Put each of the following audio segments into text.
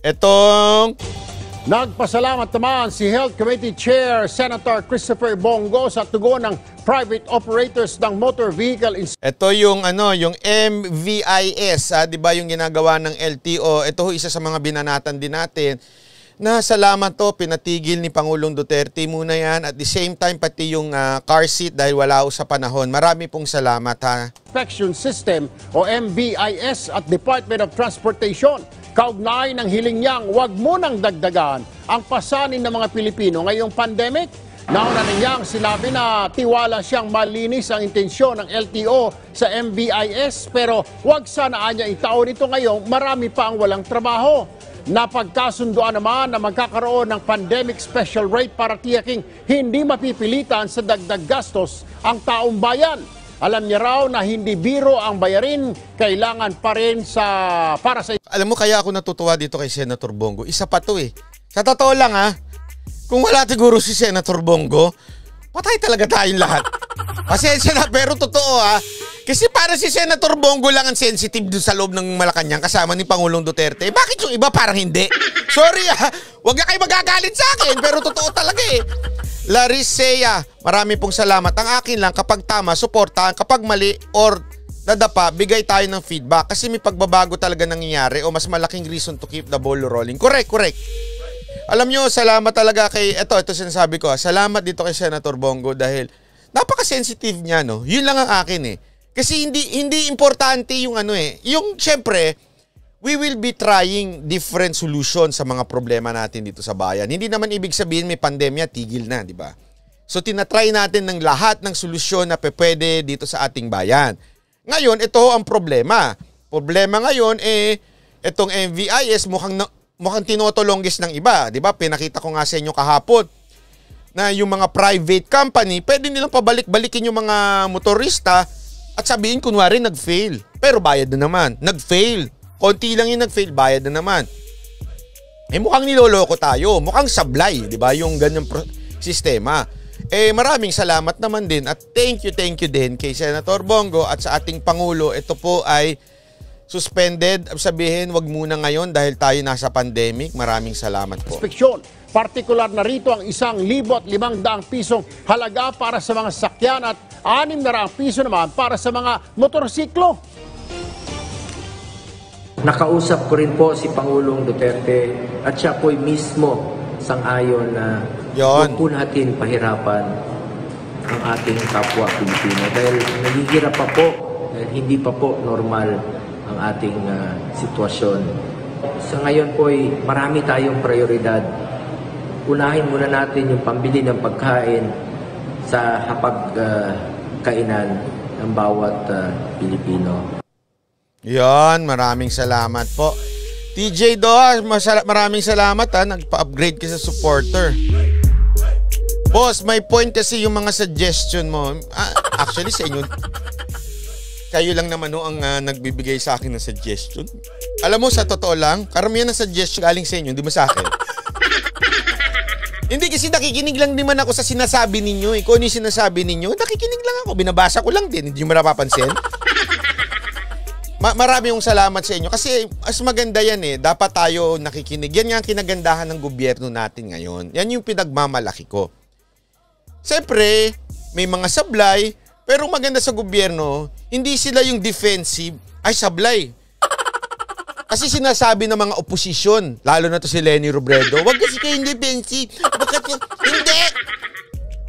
Etong Nagpasalamat naman si Health Committee Chair Senator Christopher Bongo sa tugon ng private operators ng motor vehicle ito yung ano, yung MVIS, ah, 'di ba, yung ginagawa ng LTO. Ito ho isa sa mga binanatan din natin. Na salamat to, pinatigil ni Pangulong Duterte muna yan. At the same time, pati yung ah, car seat dahil wala ho sa panahon. Marami pong salamat ha. Inspection System o MVIS at Department of Transportation. Kaugnay ng hiling niyang huwag munang dagdagan ang pasanin ng mga Pilipino ngayong pandemic. Nauna na niyang sinabi na tiwala siyang malinis ang intensyon ng LTO sa MVIS pero huwag sana niya itaon ito ngayong marami pa ang walang trabaho. Napagkasunduan naman na magkakaroon ng pandemic special rate para tiyaking hindi mapipilitan sa dagdag gastos ang taong bayan. Alam niya raw na hindi biro ang bayarin, kailangan pa rin sa para sa Alam mo, kaya ako natutuwa dito kay Senator Bongo. Isa pa to eh. Sa totoo lang ha, kung wala siguro si Senator Bongo, patay talaga tayong lahat. Pasensya na, pero totoo ha. Kasi para si Senator Bongo lang ang sensitive dun sa loob ng Malacanang kasama ni Pangulong Duterte. Eh, bakit yung iba parang hindi? Sorry ha, huwag na kayo magagalit sa akin, pero totoo talaga eh. Larisea, marami pong salamat. Ang akin lang, kapag tama, suportahan. Kapag mali or nadapa, bigay tayo ng feedback. Kasi may pagbabago talaga nangyayari o mas malaking reason to keep the ball rolling. Correct, correct. Alam nyo, salamat talaga kay, eto, ito sinasabi ko, salamat dito kay Senator Bongo dahil napaka-sensitive niya, no? Yun lang ang akin eh. Kasi hindi hindi importante yung ano eh. Yung syempre, we will be trying different solutions sa mga problema natin dito sa bayan. Hindi naman ibig sabihin may pandemya, tigil na, di ba? So tinatry natin ng lahat ng solusyon na pwede dito sa ating bayan. Ngayon, ito ang problema. Problema ngayon eh, itong MVIS mukhang, na, mukhang tinotolonggis ng iba. Di ba? Pinakita ko nga sa inyo kahapon na yung mga private company, pwede nilang pabalik-balikin yung mga motorista at sabihin kunwari nag-fail. Pero bayad na naman. Nag-fail Konti lang yung nag-fail, bayad na naman. Eh mukhang niloloko tayo, mukhang sablay, di ba? Yung ganyang sistema. Eh maraming salamat naman din at thank you, thank you din kay Senator Bongo at sa ating Pangulo. Ito po ay suspended. Sabihin, wag muna ngayon dahil tayo nasa pandemic. Maraming salamat po. inspeksyon. Partikular na rito ang isang libo at limang daang pisong halaga para sa mga sakyan at anim na raang piso naman para sa mga motorsiklo. Nakausap ko rin po si Pangulong Duterte at siya po'y mismo sang-ayon na Yon. huwag po natin pahirapan ang ating kapwa Pilipino dahil naghihirap pa po dahil hindi pa po normal ang ating ah, sitwasyon. Sa ngayon po'y marami tayong prioridad. Unahin muna natin yung pambili ng pagkain sa hapag ah, ng bawat ah, Pilipino. Yan, maraming salamat po. TJ Doa, maraming salamat ha. Nagpa-upgrade ka sa supporter. Boss, may point kasi yung mga suggestion mo. Ah, actually, sa inyo, kayo lang naman no, ang ah, nagbibigay sa akin ng suggestion. Alam mo, sa totoo lang, karamihan ng suggestion galing sa inyo, hindi mo sa akin. Hindi kasi nakikinig lang naman ako sa sinasabi ninyo. Eh. Kung ano yung sinasabi ninyo, nakikinig lang ako. Binabasa ko lang din. Hindi mo napapansin. Ma- marami yung salamat sa inyo. Kasi as maganda yan eh. Dapat tayo nakikinig. Yan nga ang kinagandahan ng gobyerno natin ngayon. Yan yung pinagmamalaki ko. Siyempre, may mga sablay. Pero maganda sa gobyerno, hindi sila yung defensive. Ay, sablay. Kasi sinasabi ng mga oposisyon, lalo na to si Lenny Robredo, wag kasi kayong defensive. Bakit? Hindi!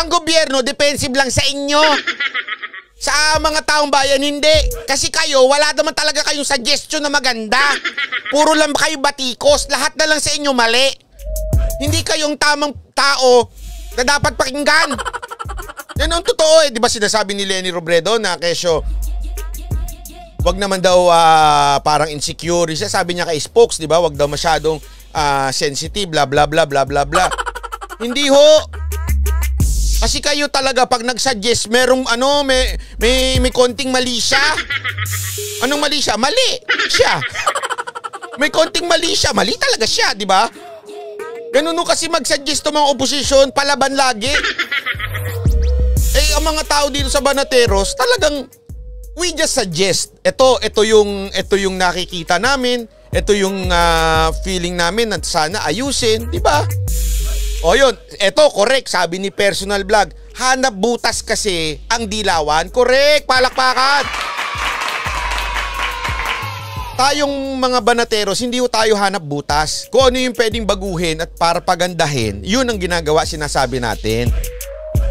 Ang gobyerno, defensive lang sa inyo. Sa mga taong bayan, hindi. Kasi kayo, wala naman talaga kayong suggestion na maganda. Puro lang kayo batikos. Lahat na lang sa inyo mali. Hindi kayong tamang tao na dapat pakinggan. Yan ang totoo eh. Di ba sinasabi ni Lenny Robredo na kesyo, wag naman daw ah, parang insecure siya. Sabi niya kay Spokes, di ba? Wag daw masyadong ah, sensitive, bla bla bla bla bla bla. Hindi ho. Kasi kayo talaga pag nag-suggest, merong ano, may, may, may konting mali siya. Anong mali siya? Mali siya. May konting mali siya. Mali talaga siya, di ba? Ganun kasi mag-suggest to mga oposisyon, palaban lagi. Eh, ang mga tao dito sa Banateros, talagang we just suggest. Ito, ito yung, ito yung nakikita namin. ito yung ah, feeling namin na sana ayusin, di ba? O yun, eto, correct, sabi ni Personal Vlog, hanap butas kasi ang dilawan. Correct, palakpakan! Tayong mga banateros, hindi ko tayo hanap butas. Kung ano yung pwedeng baguhin at para pagandahin, yun ang ginagawa, sinasabi natin.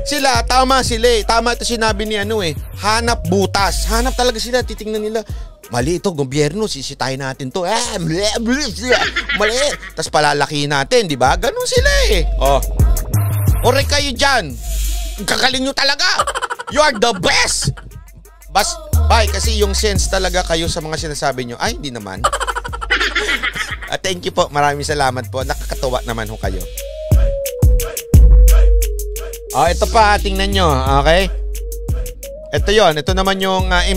Sila, tama sila eh. Tama ito sinabi ni ano eh. Hanap butas. Hanap talaga sila. Titingnan nila. Mali ito, gobyerno. Sisitahin natin to. Bleh, bleh. Mali. Tapos palalaki natin, di ba? Ganun sila eh. Oh. Ore kayo dyan. Kagaling nyo talaga. You are the best. Bas, bye, kasi yung sense talaga kayo sa mga sinasabi nyo. Ay, hindi naman. Ah, thank you po. Maraming salamat po. Nakakatuwa naman ho kayo. Oh, ito pa, tingnan nyo, okay? Ito yon, ito naman yung ah,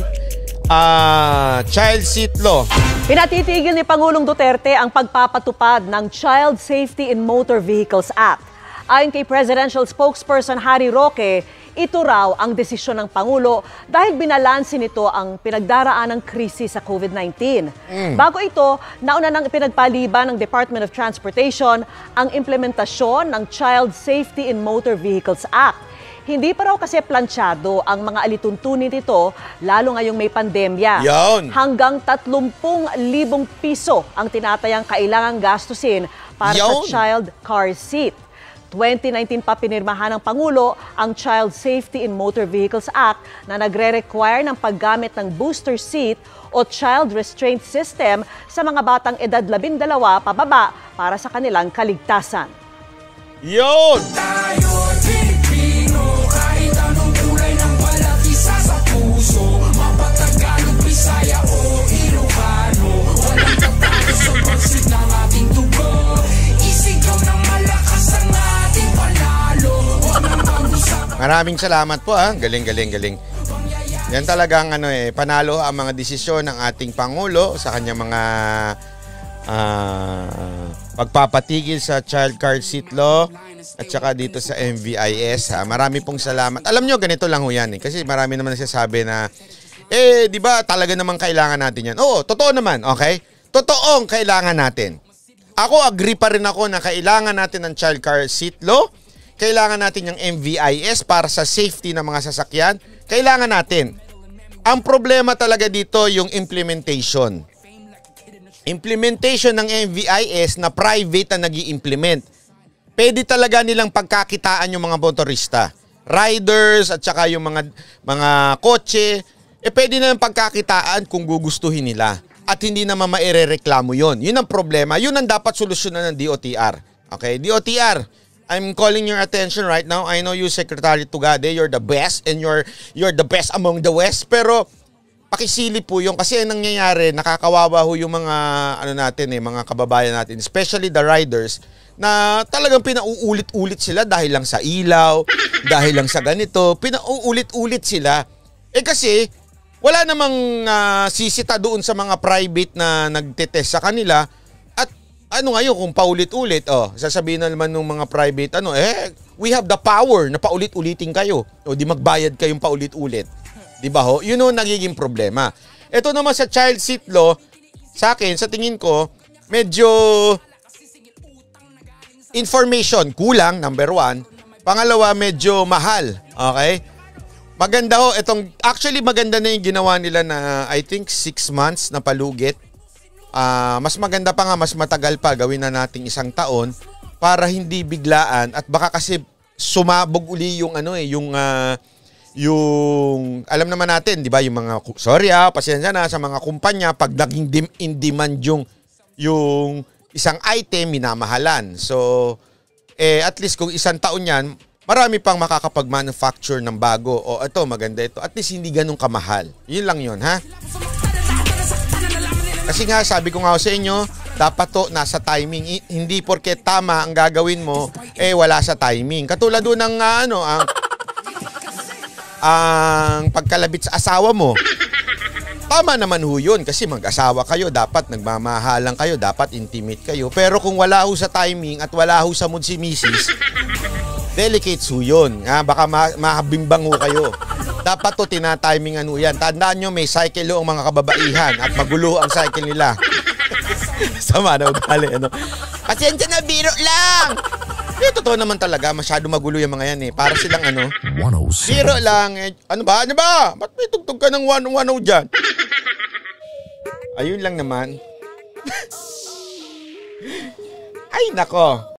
ah, child seat law. Pinatitigil ni Pangulong Duterte ang pagpapatupad ng Child Safety in Motor Vehicles Act. Ayon kay Presidential Spokesperson Harry Roque, ito raw ang desisyon ng Pangulo dahil binalansin nito ang pinagdaraan ng krisis sa COVID-19. Bago ito, nauna nang pinagpaliban ng Department of Transportation ang implementasyon ng Child Safety in Motor Vehicles Act. Hindi pa raw kasi plansyado ang mga alituntunin nito, lalo ngayong may pandemya. Yun. Hanggang 30,000 piso ang tinatayang kailangang gastusin para Yun. sa child car seat. 2019 pa pinirmahan ng Pangulo ang Child Safety in Motor Vehicles Act na nagre-require ng paggamit ng booster seat o child restraint system sa mga batang edad 12 pababa para sa kanilang kaligtasan. Yun! Maraming salamat po ah. Galing, galing, galing. Yan talagang ano eh, panalo ang mga desisyon ng ating Pangulo sa kanyang mga ah, pagpapatigil sa child car seat law at saka dito sa MVIS. Ha. Marami pong salamat. Alam nyo, ganito lang ho yan eh. Kasi marami naman nagsasabi na, eh, di ba talaga naman kailangan natin yan? Oo, totoo naman, okay? Totoong kailangan natin. Ako, agree pa rin ako na kailangan natin ng child car seat law. Kailangan natin yung MVIS para sa safety ng mga sasakyan. Kailangan natin. Ang problema talaga dito yung implementation. Implementation ng MVIS na private na nag implement Pwede talaga nilang pagkakitaan yung mga motorista. Riders at saka yung mga mga kotse, eh pwede na pagkakitaan kung gugustuhin nila. At hindi naman mairereklamo yon. Yun ang problema. Yun ang dapat solusyonan ng DOTR. Okay, DOTR, I'm calling your attention right now. I know you, Secretary Tugade, you're the best and you're, you're the best among the West. Pero pakisili po yung kasi ang nangyayari, nakakawawa ho yung mga ano natin eh, mga kababayan natin, especially the riders na talagang pinauulit-ulit sila dahil lang sa ilaw, dahil lang sa ganito, pinauulit-ulit sila. Eh kasi wala namang ah, sisita doon sa mga private na nagtetest sa kanila ano ngayon kung paulit-ulit, oh, sasabihin na naman ng mga private, ano, eh, we have the power na paulit-ulitin kayo. O di magbayad kayong paulit-ulit. Di ba ho? Yun ang nagiging problema. Ito naman sa child seat law, sa akin, sa tingin ko, medyo information kulang, number one. Pangalawa, medyo mahal. Okay? Maganda ho, itong, actually maganda na yung ginawa nila na I think 6 months na palugit. Ah, mas maganda pa nga, mas matagal pa, gawin na nating isang taon para hindi biglaan at baka kasi sumabog uli yung ano eh, yung ah, yung alam naman natin, 'di ba, yung mga sorry ah, pasensya na sa mga kumpanya pag naging dim- in demand yung yung isang item minamahalan. So eh at least kung isang taon 'yan, marami pang makakapag-manufacture ng bago. O ito, maganda ito. At least hindi ganun kamahal. Yun lang yun, ha? Kasi nga, sabi ko nga sa inyo, dapat to nasa timing. Hindi porke tama ang gagawin mo, eh wala sa timing. Katulad doon ng ah, ano, ang, ang pagkalabit sa asawa mo. Tama naman ho yun kasi mag-asawa kayo, dapat nagmamahalan kayo, dapat intimate kayo. Pero kung wala ho sa timing at wala ho sa mood si misis, delicate ho yun. Ha? Baka ma- mabimbang ho kayo. Dapat to tinatimingan ho yan. Tandaan nyo, may cycle ang mga kababaihan at magulo ang cycle nila. Sama na ugali, ano. Pasensya na, biro lang! Eh, totoo naman talaga, masyado magulo yung mga yan eh. Para silang ano, 107. biro lang. Eh, ano ba, ano ba? Ba't may tugtog ka ng 110 dyan? Ayun lang naman. Ay, nako.